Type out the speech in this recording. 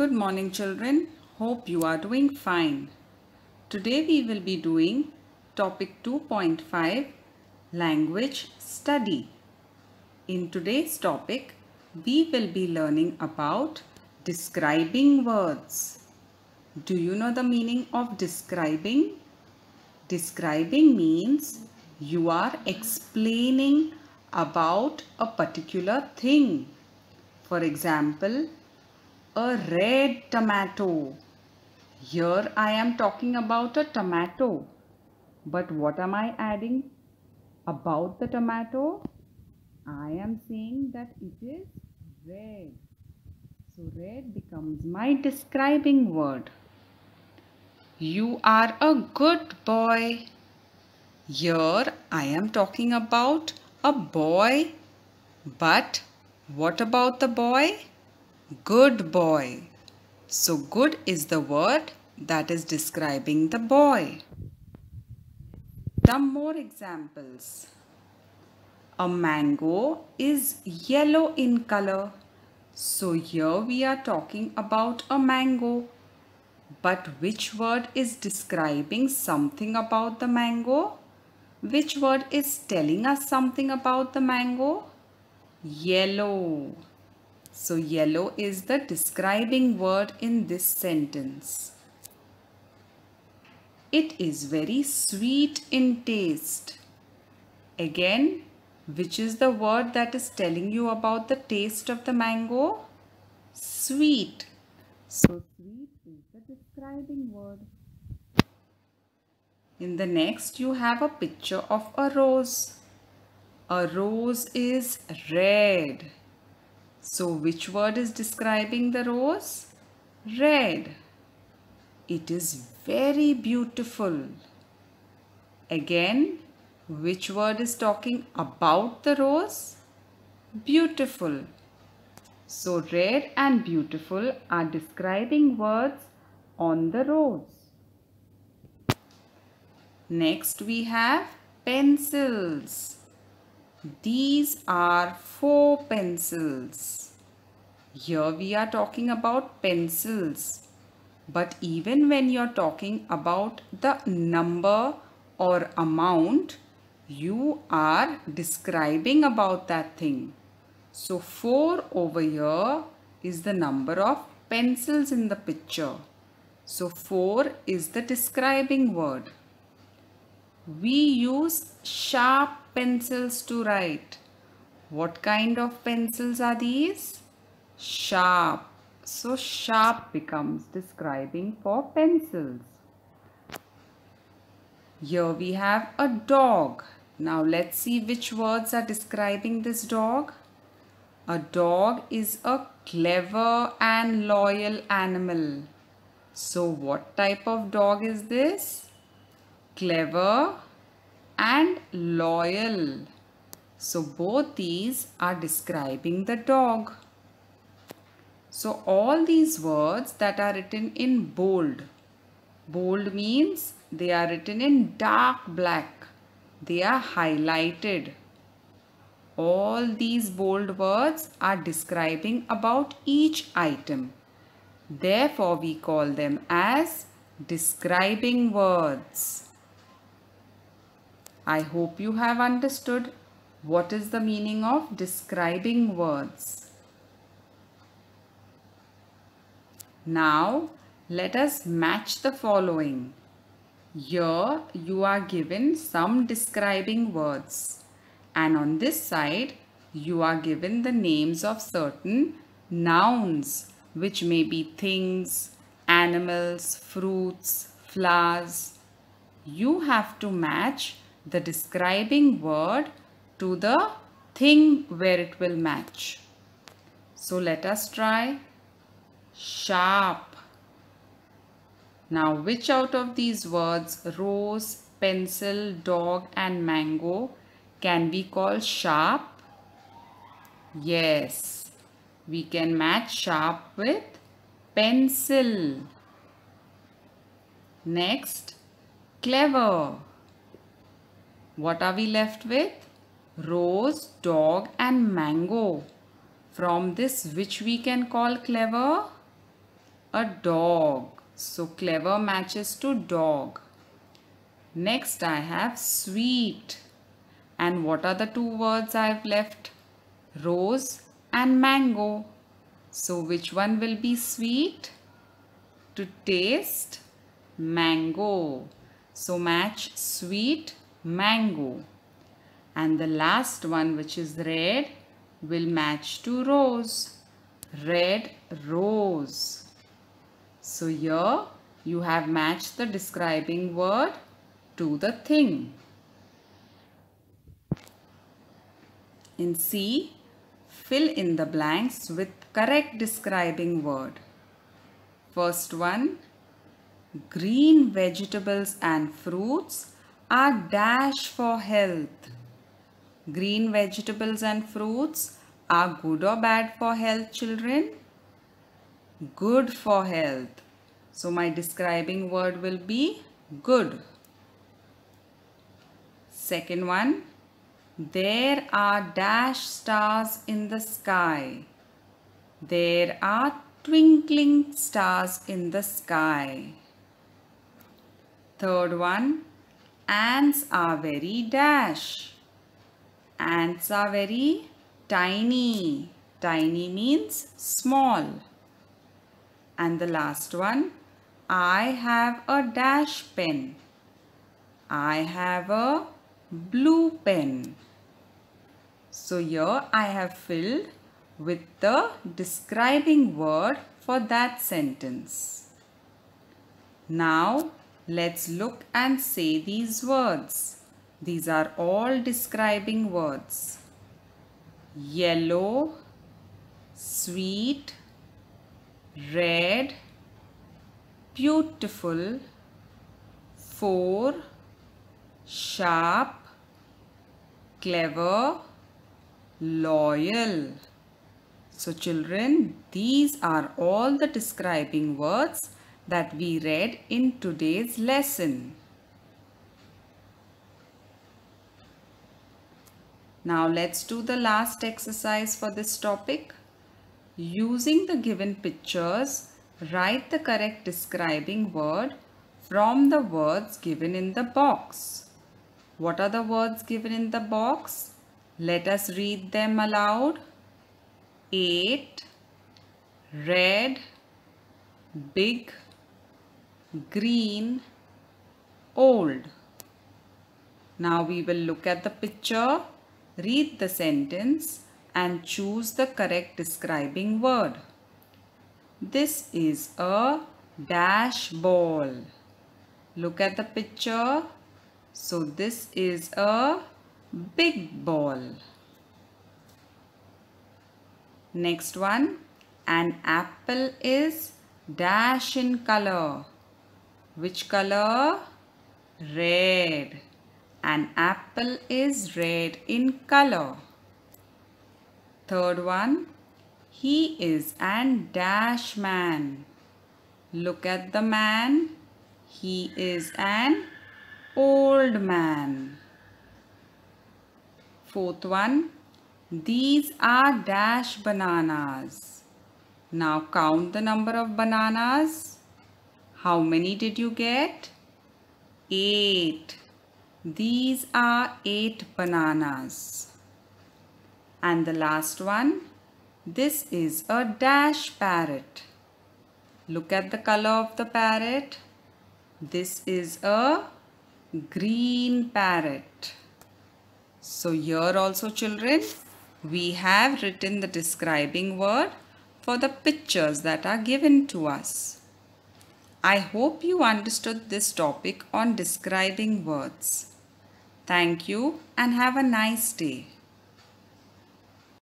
Good morning children. Hope you are doing fine. Today we will be doing topic 2.5 language study. In today's topic we will be learning about describing words. Do you know the meaning of describing? Describing means you are explaining about a particular thing. For example, a red tomato. Here I am talking about a tomato. But what am I adding about the tomato? I am saying that it is red. So red becomes my describing word. You are a good boy. Here I am talking about a boy. But what about the boy? Good boy. So good is the word that is describing the boy. Some more examples. A mango is yellow in color. So here we are talking about a mango. But which word is describing something about the mango? Which word is telling us something about the mango? Yellow. So yellow is the describing word in this sentence. It is very sweet in taste. Again, which is the word that is telling you about the taste of the mango? Sweet. So sweet is the describing word. In the next you have a picture of a rose. A rose is red. So which word is describing the rose? Red. It is very beautiful. Again, which word is talking about the rose? Beautiful. So red and beautiful are describing words on the rose. Next we have pencils. These are four pencils. Here we are talking about pencils. But even when you're talking about the number or amount, you are describing about that thing. So 4 over here is the number of pencils in the picture. So 4 is the describing word. We use sharp pencils to write. What kind of pencils are these? Sharp. So sharp becomes describing for pencils. Here we have a dog. Now let's see which words are describing this dog. A dog is a clever and loyal animal. So what type of dog is this? Clever and loyal. So both these are describing the dog. So all these words that are written in bold. Bold means they are written in dark black. They are highlighted. All these bold words are describing about each item. Therefore we call them as describing words. I hope you have understood what is the meaning of describing words. Now let us match the following. Here you are given some describing words and on this side you are given the names of certain nouns which may be things, animals, fruits, flowers. You have to match the describing word to the thing where it will match. So let us try sharp. Now which out of these words rose, pencil, dog and mango can we call sharp? Yes, we can match sharp with pencil. Next, clever. What are we left with? Rose, dog and mango. From this which we can call clever? a dog. So clever matches to dog. Next I have sweet. And what are the two words I've left? Rose and mango. So which one will be sweet? To taste mango. So match sweet mango. And the last one which is red will match to rose. Red rose. So here you have matched the describing word to the thing. In C, fill in the blanks with correct describing word. First one, green vegetables and fruits are dash for health. Green vegetables and fruits are good or bad for health children? Good for health. So my describing word will be good. Second one, there are dash stars in the sky. There are twinkling stars in the sky. Third one, ants are very dash. Ants are very tiny. Tiny means small. And the last one, I have a dash pen. I have a blue pen. So here I have filled with the describing word for that sentence. Now let's look and say these words. These are all describing words. Yellow, sweet, red, beautiful, four, sharp, clever, loyal. So children, these are all the describing words that we read in today's lesson. Now let's do the last exercise for this topic. Using the given pictures, write the correct describing word from the words given in the box. What are the words given in the box? Let us read them aloud. 8, red, big, green, old. Now we will look at the picture, read the sentence and choose the correct describing word. This is a dash ball. Look at the picture. So this is a big ball. Next one, an apple is dash in color. Which color? Red. An apple is red in color. Third one, he is an dash man. Look at the man. He is an old man. Fourth one, these are dash bananas. Now count the number of bananas. How many did you get? Eight. These are eight bananas. And the last one, this is a dash parrot. Look at the color of the parrot. This is a green parrot. So here also children, we have written the describing word for the pictures that are given to us. I hope you understood this topic on describing words. Thank you and have a nice day.